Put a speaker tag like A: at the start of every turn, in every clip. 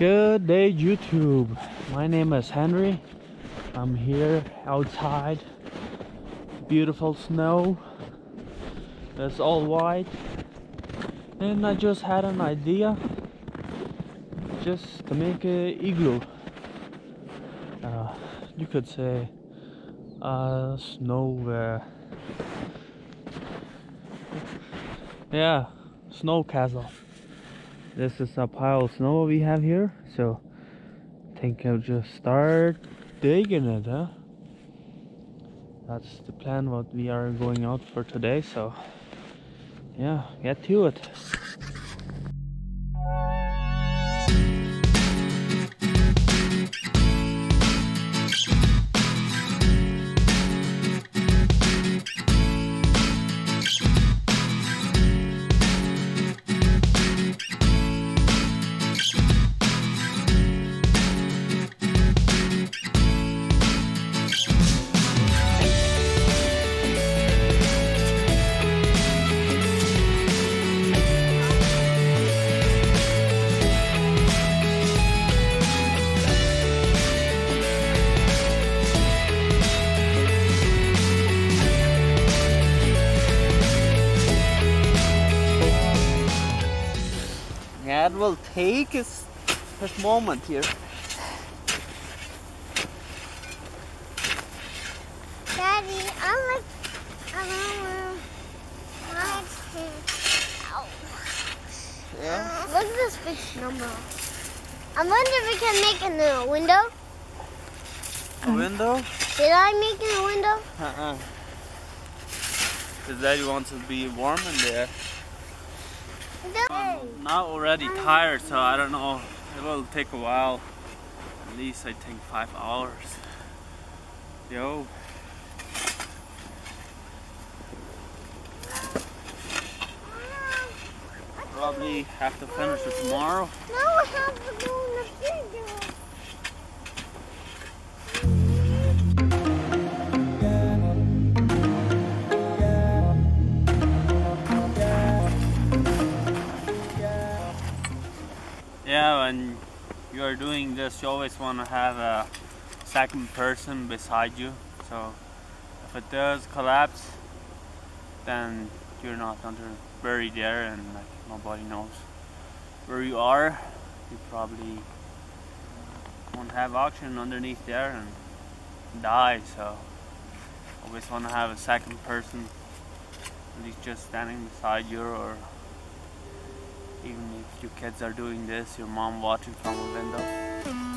A: Good day YouTube. My name is Henry. I'm here outside. Beautiful snow. It's all white. And I just had an idea just to make a igloo. Uh, you could say a snow yeah snow castle this is a pile of snow we have here so I think I'll just start digging it huh? That's the plan what we are going out for today so yeah get to it
B: take his, his moment here.
C: Daddy, I like. I don't know. Ow.
B: Yeah.
C: Look at this big snowball. I wonder if we can make a new window.
B: A window?
C: Did I make it a window?
B: Uh-uh. Because daddy wants it to be warm in there.
C: No.
B: I'm not already tired, so I don't know. It will take a while. At least I think five hours. Yo. Probably have to finish it tomorrow.
C: Now I have to go in the figure.
B: You are doing this, you always want to have a second person beside you. So if it does collapse, then you're not under buried there and like nobody knows where you are. You probably won't have oxygen underneath there and die. So always want to have a second person, at least just standing beside you or even if your kids are doing this, your mom watching from a window.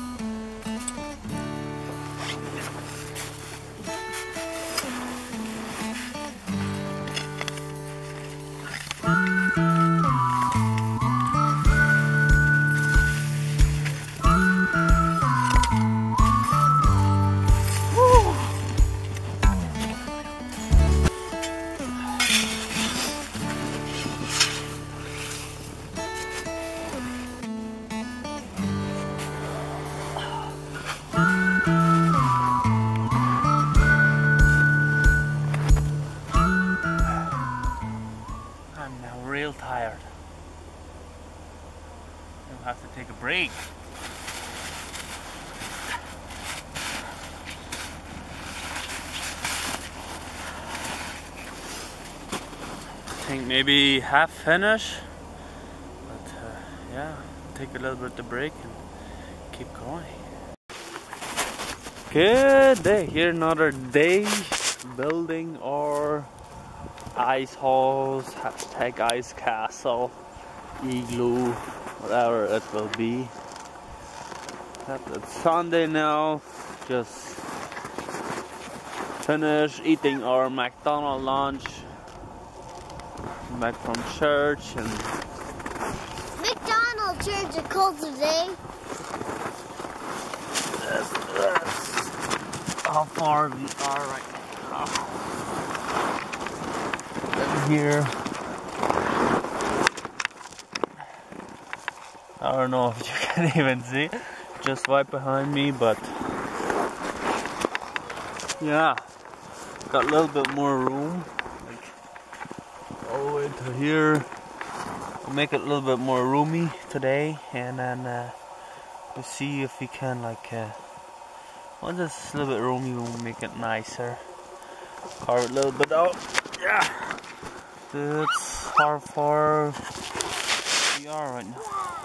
B: I think maybe half finish, but uh, yeah, take a little bit of break and keep going. Good day, here another day building our ice halls, hashtag ice castle, igloo, whatever it will be. It's Sunday now, just finished eating our McDonald's lunch. Back from church and
C: McDonald's church is cold today.
B: that's, that's how far we are right now. And here. I don't know if you can even see, just right behind me, but yeah, got a little bit more room, like all the way to here. I'll make it a little bit more roomy today, and then uh, Let's see if we can like uh, once it's a little bit roomy we'll make it nicer. Carve it a little bit out. Yeah. That's how far we are right now.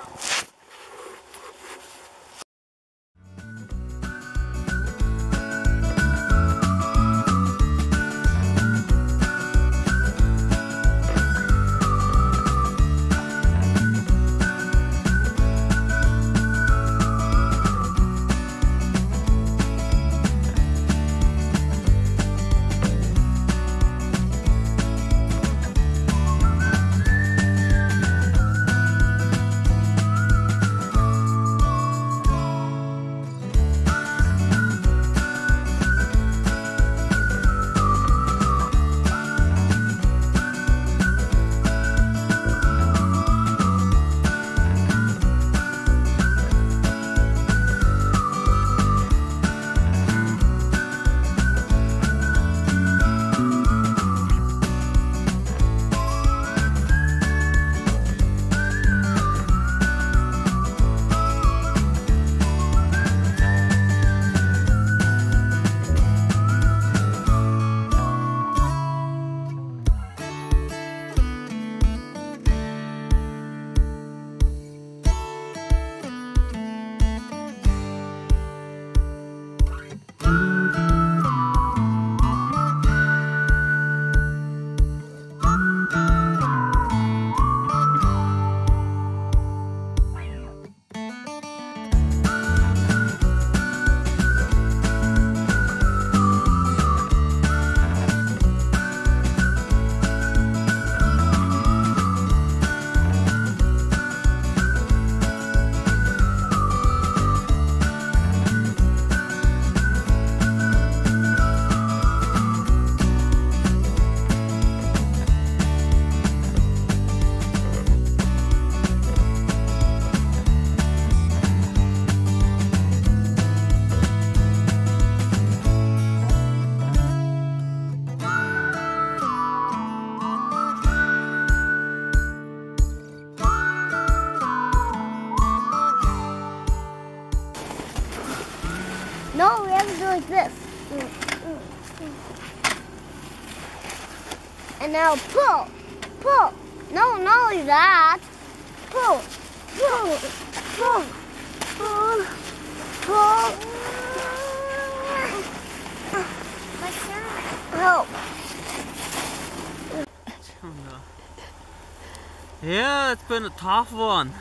C: This. And now pull, pull. No, not like that. Pull, pull, pull, pull, pull. Help.
B: Yeah, it's been a tough one.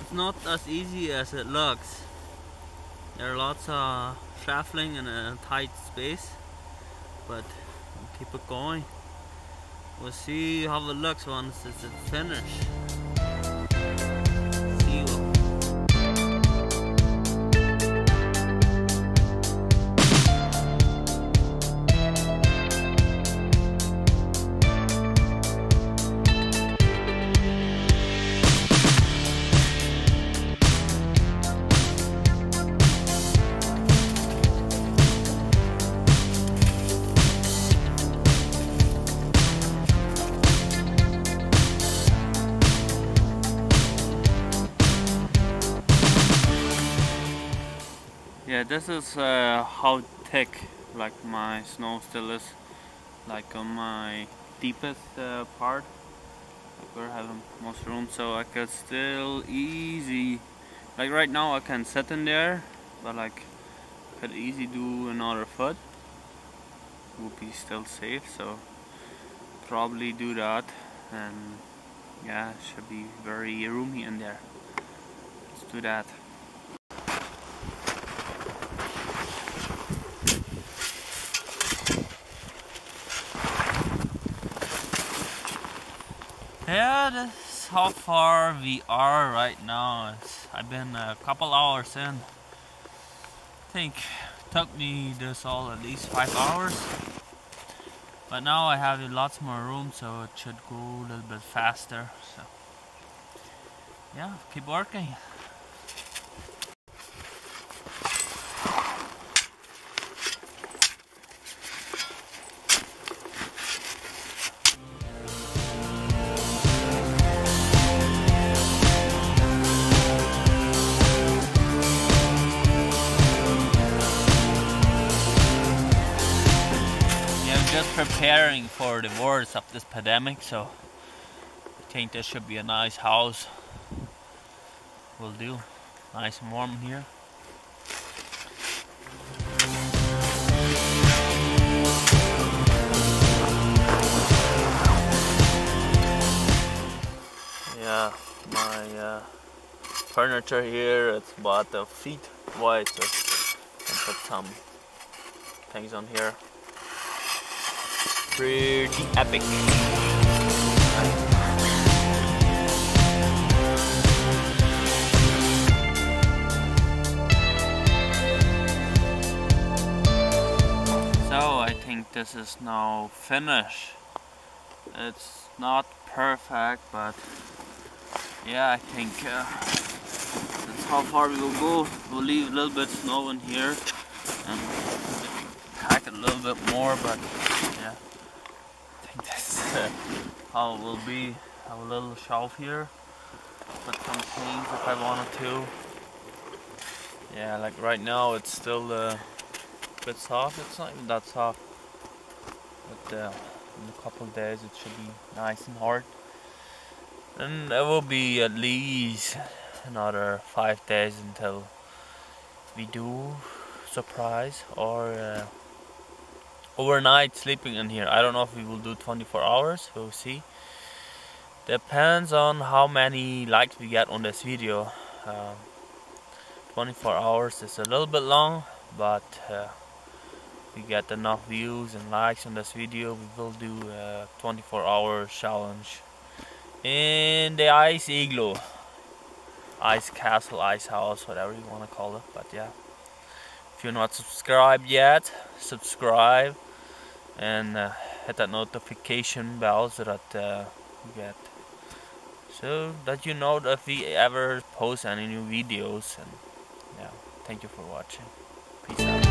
B: It's not as easy as it looks. There are lots of shuffling in a tight space, but keep it going. We'll see how it looks once it's finished. This is uh, how thick like my snow still is. Like on my deepest uh, part, like we're having most room, so I could still easy. Like right now, I can sit in there, but like could easy do another foot. Would be still safe, so probably do that, and yeah, should be very roomy in there. Let's do that. Yeah, that's how far we are right now. It's, I've been a couple hours in. I think took me this all at least five hours. But now I have lots more room, so it should go a little bit faster. So yeah, keep working. Preparing for the worst of this pandemic, so I think this should be a nice house. Will do. Nice and warm here. Yeah, my uh, furniture here, it's about a feet wide, so I can put some things on here. Pretty epic. So I think this is now finished. It's not perfect, but yeah, I think uh, that's how far we will go. We'll leave a little bit snow in here and pack a little bit more, but yeah, I think that's uh, it will be. Have a little shelf here, put some things if I wanted to. Yeah, like right now it's still uh, a bit soft. It's not even that soft, but uh, in a couple days it should be nice and hard. And it will be at least another five days until we do surprise or uh, overnight sleeping in here. I don't know if we will do 24 hours, we'll see. Depends on how many likes we get on this video. Um, 24 hours is a little bit long, but uh, we get enough views and likes on this video, we will do a 24 hour challenge in the ice igloo ice castle ice house whatever you want to call it but yeah if you're not subscribed yet subscribe and uh, hit that notification bell so that uh, you get so that you know if we ever post any new videos and yeah thank you for watching. Peace out